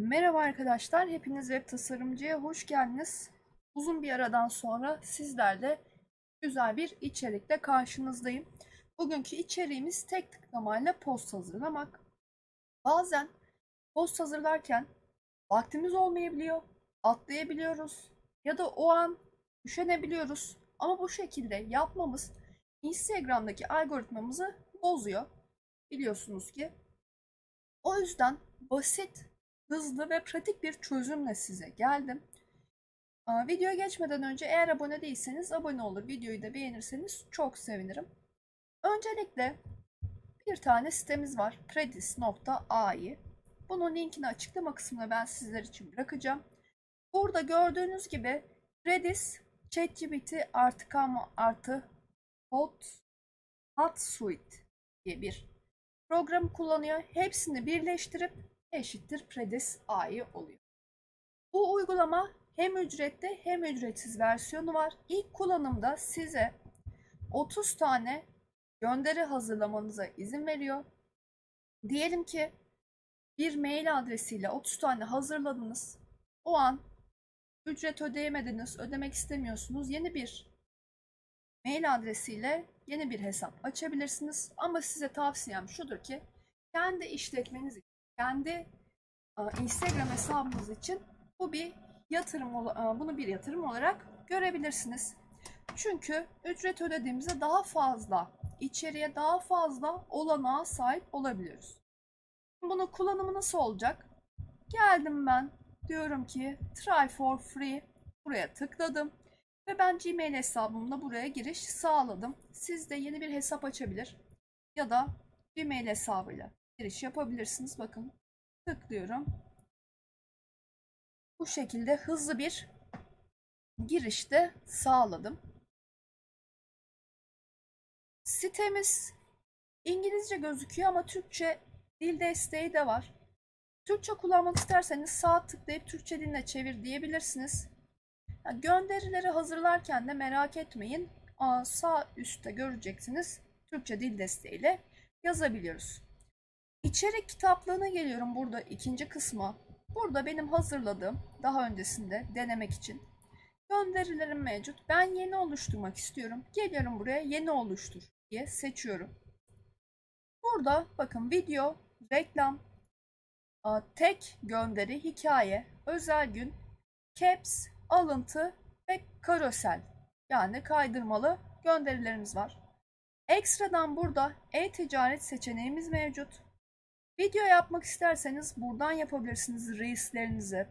Merhaba arkadaşlar, hepiniz web tasarımcıya hoş geldiniz. Uzun bir aradan sonra sizlerle güzel bir içerikle karşınızdayım. Bugünkü içeriğimiz tek tıklamayla post hazırlamak. Bazen post hazırlarken vaktimiz olmayabiliyor, atlayabiliyoruz ya da o an üşenebiliyoruz. Ama bu şekilde yapmamız Instagram'daki algoritmamızı bozuyor. Biliyorsunuz ki. O yüzden basit hızlı ve pratik bir çözümle size geldim. Videoya geçmeden önce eğer abone değilseniz abone olur, videoyu da beğenirseniz çok sevinirim. Öncelikle bir tane sitemiz var. predis.ai Bunun linkini açıklama kısmına ben sizler için bırakacağım. Burada gördüğünüz gibi Redis, ChatGPT artı Kama artı Hot, Hot Suite diye bir program kullanıyor. Hepsini birleştirip eşittir Predis AI oluyor. Bu uygulama hem ücretli hem ücretsiz versiyonu var. İlk kullanımda size 30 tane gönderi hazırlamanıza izin veriyor. Diyelim ki bir mail adresiyle 30 tane hazırladınız. O an ücret ödeyemediniz, ödemek istemiyorsunuz. Yeni bir mail adresiyle yeni bir hesap açabilirsiniz. Ama size tavsiyem şudur ki kendi işletmeniz için, kendi Instagram hesabınız için bu bir yatırım bunu bir yatırım olarak görebilirsiniz. Çünkü ücret ödediğimizde daha fazla içeriye daha fazla olanağa sahip olabiliyoruz. Bunu kullanımı nasıl olacak? Geldim ben diyorum ki try for free buraya tıkladım ve ben Gmail hesabımla buraya giriş sağladım. Siz de yeni bir hesap açabilir ya da Gmail hesabıyla giriş yapabilirsiniz. Bakın tıklıyorum. Bu şekilde hızlı bir girişte sağladım. Sitemiz İngilizce gözüküyor ama Türkçe dil desteği de var. Türkçe kullanmak isterseniz sağ tıklayıp Türkçe diline çevir diyebilirsiniz. Yani gönderileri hazırlarken de merak etmeyin. Sağ üstte göreceksiniz. Türkçe dil desteğiyle yazabiliyoruz. İçerik kitaplığına geliyorum burada ikinci kısma. Burada benim hazırladığım daha öncesinde denemek için gönderilerim mevcut. Ben yeni oluşturmak istiyorum. Geliyorum buraya yeni oluştur diye seçiyorum. Burada bakın video, reklam, tek gönderi, hikaye, özel gün, caps, alıntı ve karosel yani kaydırmalı gönderilerimiz var. Ekstradan burada e-ticaret seçeneğimiz mevcut. Video yapmak isterseniz buradan yapabilirsiniz reelslerinizi.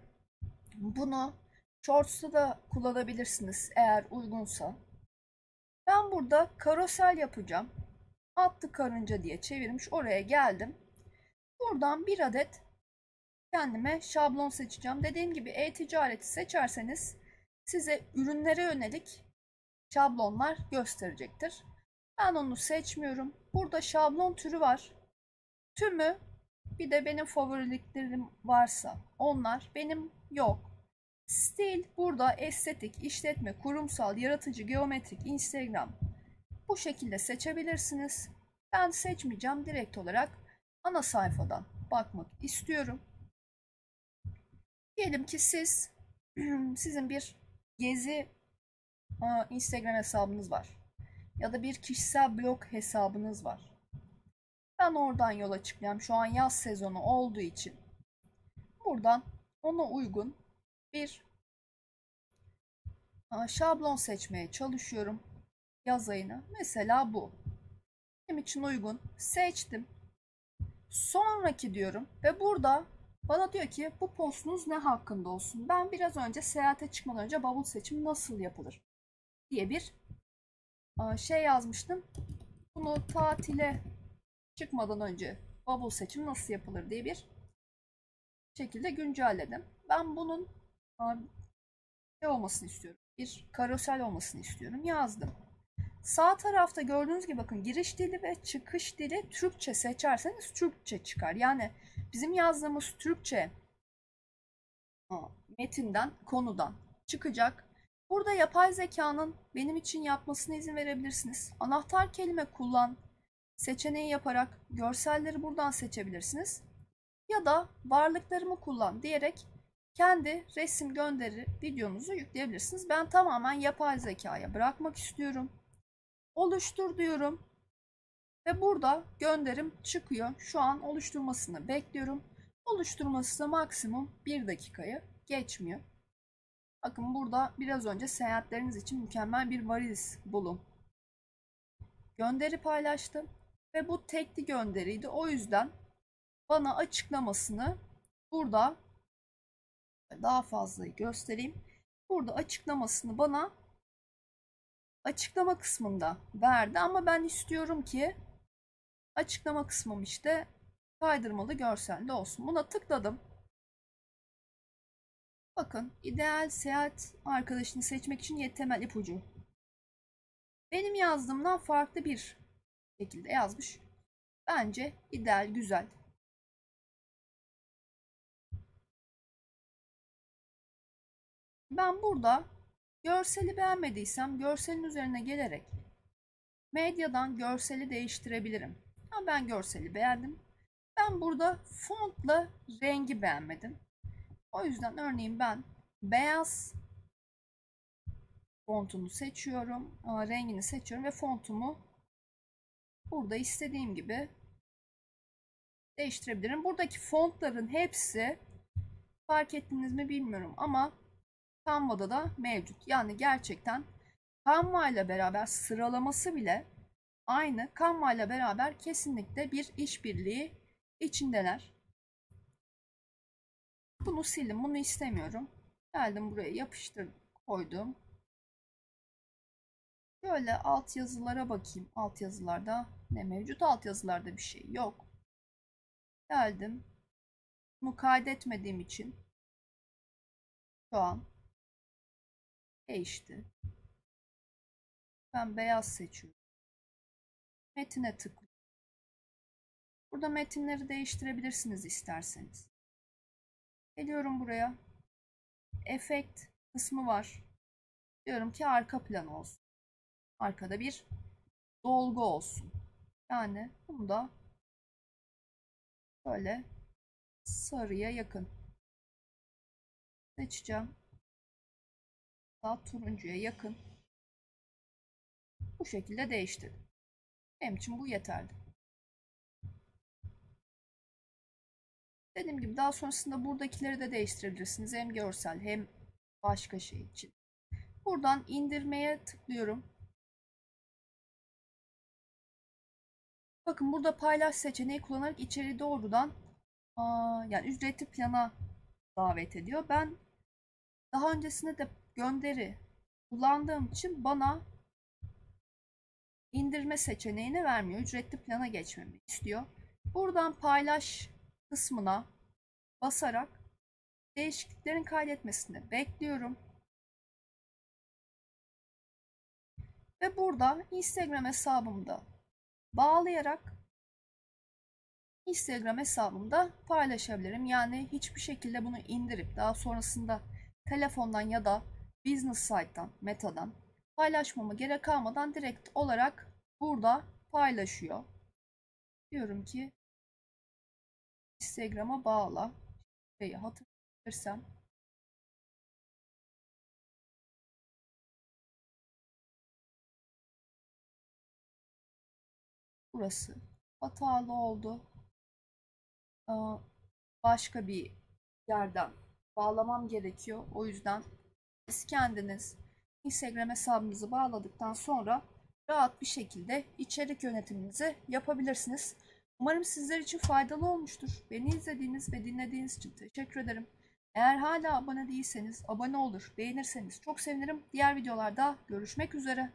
Bunu Shorts'ta da kullanabilirsiniz eğer uygunsa. Ben burada karosel yapacağım. Attı karınca diye çevirmiş. Oraya geldim. Buradan bir adet kendime şablon seçeceğim. Dediğim gibi e-ticareti seçerseniz size ürünlere yönelik şablonlar gösterecektir. Ben onu seçmiyorum. Burada şablon türü var. Tümü bir de benim favoriliklerim varsa onlar benim yok. Stil burada estetik, işletme, kurumsal, yaratıcı, geometrik, Instagram bu şekilde seçebilirsiniz. Ben seçmeyeceğim direkt olarak ana sayfadan bakmak istiyorum. Diyelim ki siz sizin bir gezi Instagram hesabınız var ya da bir kişisel blog hesabınız var. Ben oradan yola çıkacağım. Şu an yaz sezonu olduğu için buradan ona uygun bir şablon seçmeye çalışıyorum. Yaz ayını. Mesela bu. Benim için uygun. Seçtim. Sonraki diyorum ve burada bana diyor ki bu postunuz ne hakkında olsun? Ben biraz önce seyahate çıkmadan önce bavul seçimi nasıl yapılır diye bir şey yazmıştım. Bunu tatile çıkmadan önce bubble seçim nasıl yapılır diye bir şekilde güncelledim. Ben bunun şey olmasını istiyorum. Bir karosel olmasını istiyorum. Yazdım. Sağ tarafta gördüğünüz gibi bakın giriş dili ve çıkış dili Türkçe seçerseniz Türkçe çıkar. Yani bizim yazdığımız Türkçe metinden, konudan çıkacak. Burada yapay zekanın benim için yapmasına izin verebilirsiniz. Anahtar kelime kullan seçeneği yaparak görselleri buradan seçebilirsiniz. ya da varlıklarımı kullan diyerek kendi resim gönderi videonuzu yükleyebilirsiniz. Ben tamamen yapay zekaya bırakmak istiyorum. Oluştur diyorum. Ve burada gönderim çıkıyor. Şu an oluşturmasını bekliyorum. Oluşturması da maksimum 1 dakikayı geçmiyor. Bakın burada biraz önce seyahatleriniz için mükemmel bir valiz bulun. Gönderi paylaştım ve bu tekli gönderiydi. O yüzden bana açıklamasını burada daha fazlayı göstereyim. Burada açıklamasını bana açıklama kısmında verdi ama ben istiyorum ki açıklama kısmım işte kaydırmalı görselde olsun. Buna tıkladım. Bakın ideal seyahat arkadaşını seçmek için temel ipucu. Benim yazdığımdan farklı bir şekilde yazmış. Bence ideal, güzel. Ben burada görseli beğenmediysem görselin üzerine gelerek medyadan görseli değiştirebilirim. Ama ben görseli beğendim. Ben burada fontla rengi beğenmedim. O yüzden örneğin ben beyaz fontunu seçiyorum. Rengini seçiyorum ve fontumu burada istediğim gibi değiştirebilirim. Buradaki fontların hepsi fark ettiniz mi bilmiyorum ama Canva'da da mevcut. Yani gerçekten Canva ile beraber sıralaması bile aynı. Canva ile beraber kesinlikle bir işbirliği içindeler. Bunu sildim. Bunu istemiyorum. Geldim buraya yapıştırdım. Koydum. Şöyle alt yazılara bakayım. Alt yazılarda ne mevcut? Alt yazılarda bir şey yok. Geldim. Bunu kaydetmediğim için şu an değişti. Ben beyaz seçiyorum. Metine tıklıyorum. Burada metinleri değiştirebilirsiniz isterseniz. Geliyorum buraya. Efekt kısmı var. Diyorum ki arka plan olsun. Arkada bir dolgu olsun. Yani bunu da böyle sarıya yakın seçeceğim. Daha turuncuya yakın. Bu şekilde değiştirdim. Benim için bu yeterli. Dediğim gibi daha sonrasında buradakileri de değiştirebilirsiniz. Hem görsel hem başka şey için. Buradan indirmeye tıklıyorum. Bakın burada paylaş seçeneği kullanarak içeri doğrudan yani ücretli plana davet ediyor. Ben daha öncesinde de gönderi kullandığım için bana indirme seçeneğini vermiyor. Ücretli plana geçmemi istiyor. Buradan paylaş kısmına basarak değişikliklerin kaydetmesini bekliyorum. Ve burada Instagram hesabımda bağlayarak Instagram hesabımda paylaşabilirim. Yani hiçbir şekilde bunu indirip daha sonrasında telefondan ya da business site'dan, Meta'dan paylaşmama gerek kalmadan direkt olarak burada paylaşıyor. Diyorum ki Instagram'a bağla. Şeyi hatırlatırsam. Burası hatalı oldu. Başka bir yerden bağlamam gerekiyor. O yüzden siz kendiniz Instagram hesabınızı bağladıktan sonra rahat bir şekilde içerik yönetiminizi yapabilirsiniz. Umarım sizler için faydalı olmuştur. Beni izlediğiniz ve dinlediğiniz için teşekkür ederim. Eğer hala abone değilseniz abone olur, beğenirseniz çok sevinirim. Diğer videolarda görüşmek üzere.